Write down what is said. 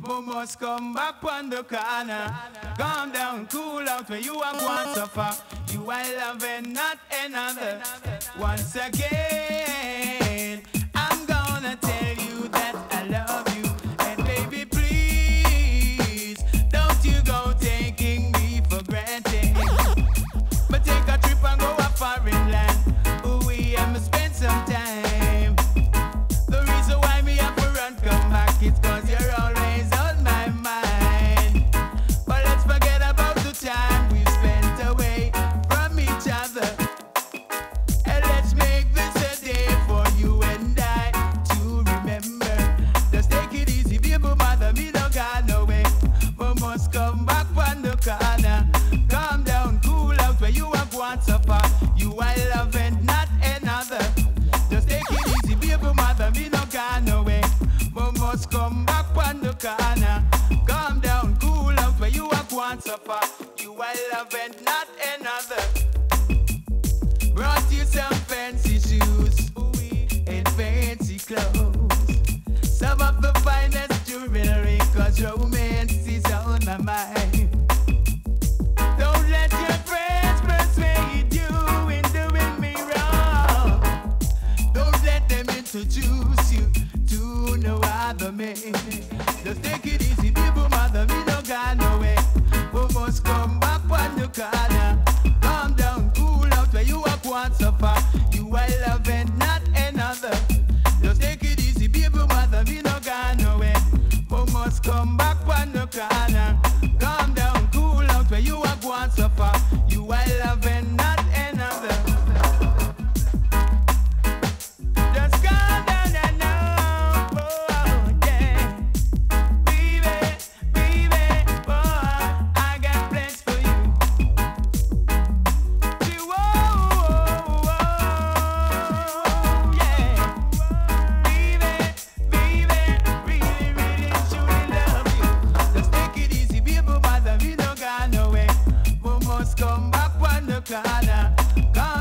Mo must come back on the corner. Calm down, cool out when you are going so far. You are loving not another. Once again. just come back on the corner. Calm down, cool off, Where you are one supper? You are loving, not another. come back when the corner. cara